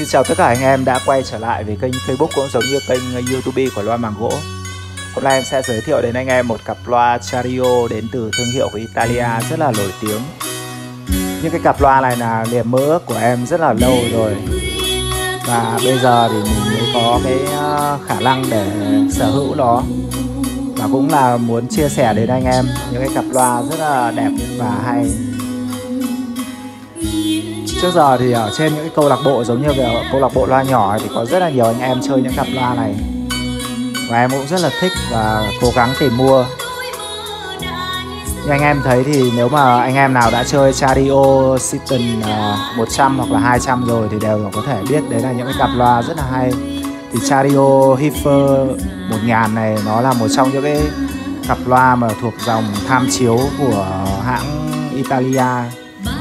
Xin chào tất cả anh em đã quay trở lại với kênh Facebook cũng giống như kênh YouTube của Loa Màng Gỗ. Hôm nay em sẽ giới thiệu đến anh em một cặp loa Chario đến từ thương hiệu của Italia rất là nổi tiếng. Những cái cặp loa này là niềm mơ ước của em rất là lâu rồi. Và bây giờ thì mình mới có cái ờ, khả năng để sở hữu nó. Và cũng là muốn chia sẻ đến anh em những cái cặp loa rất là đẹp và hay trước giờ thì ở trên những cái câu lạc bộ giống như là câu lạc bộ loa nhỏ thì có rất là nhiều anh em chơi những cặp loa này. Và em cũng rất là thích và cố gắng tìm mua. Như anh em thấy thì nếu mà anh em nào đã chơi Chario Citon 100 ờ, hoặc là 200 rồi thì đều có thể biết đấy là những cái cặp loa rất là hay. Thì Chario Hiffer 1000 này nó là một trong những cái cặp loa mà thuộc dòng tham chiếu của hãng Italia.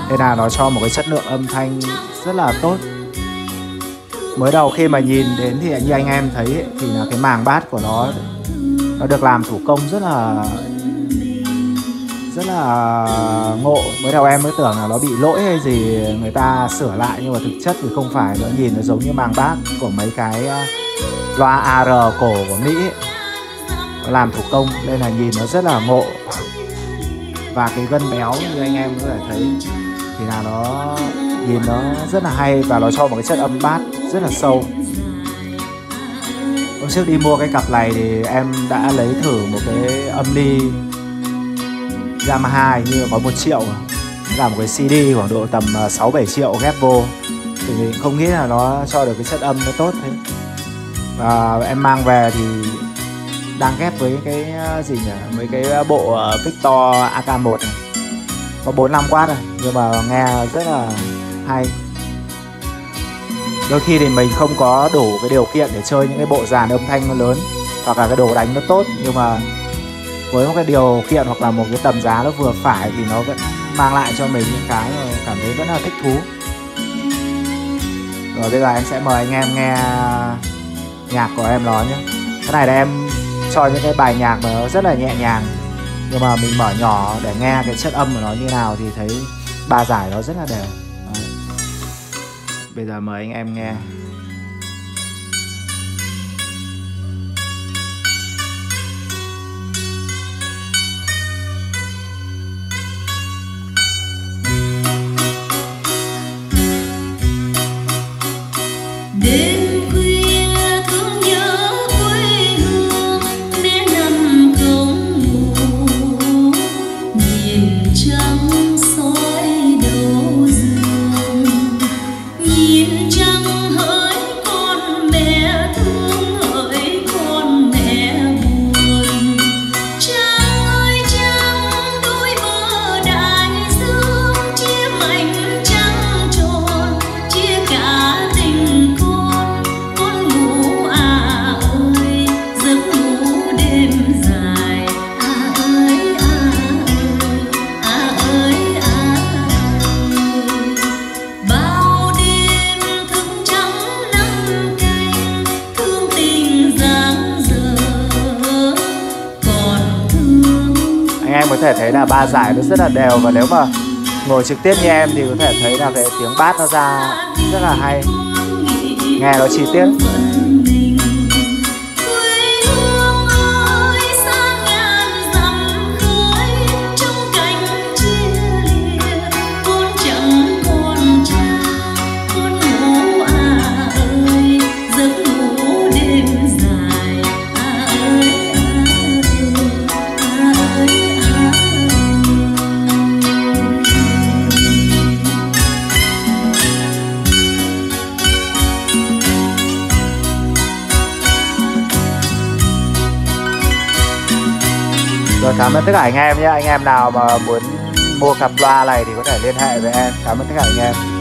Thế là nó cho một cái chất lượng âm thanh rất là tốt. Mới đầu khi mà nhìn đến thì như anh em thấy ấy, thì là cái màng bát của nó nó được làm thủ công rất là rất là ngộ. Mới đầu em mới tưởng là nó bị lỗi hay gì người ta sửa lại nhưng mà thực chất thì không phải. Nó nhìn nó giống như màng bát của mấy cái à, loa AR cổ của Mỹ ấy. nó làm thủ công nên là nhìn nó rất là ngộ. Và cái gân béo như anh em có thể thấy thì là nó nhìn nó rất là hay và nó cho một cái chất âm bát rất là sâu. Hôm trước đi mua cái cặp này thì em đã lấy thử một cái âm ly Yamaha như có một triệu. Là một cái CD khoảng độ tầm à, 6 7 triệu ghép vô. Thì mình không nghĩ là nó cho được cái chất âm nó tốt thế. Và em mang về thì đang ghép với cái à, gì nhỉ? Mấy cái à, bộ Victor AK1 này có 4 năm quát rồi, nhưng mà nghe rất là hay. Đôi khi thì mình không có đủ cái điều kiện để chơi những cái bộ dàn âm thanh nó lớn, hoặc là cái đồ đánh nó tốt, nhưng mà với một cái điều kiện hoặc là một cái tầm giá nó vừa phải thì nó vẫn mang lại cho mình những cái mà cảm thấy rất là thích thú. Rồi bây giờ em sẽ mời anh em nghe nhạc của em nó nhé. Cái này là em cho những cái bài nhạc mà nó rất là nhẹ nhàng nhưng mà mình mở nhỏ để nghe cái chất âm của nó như nào thì thấy ba giải nó rất là đều. Đấy. bây giờ mời anh em nghe. Ừ. thể thấy là ba giải nó rất là đều và nếu mà ngồi trực tiếp như em thì có thể thấy là cái tiếng bát nó ra rất là hay. Nghe nó chi tiết. Rồi, cảm ơn tất cả anh em nhé. Anh em nào mà muốn mua cặp loa này thì có thể liên hệ với em. Cảm ơn tất cả anh em.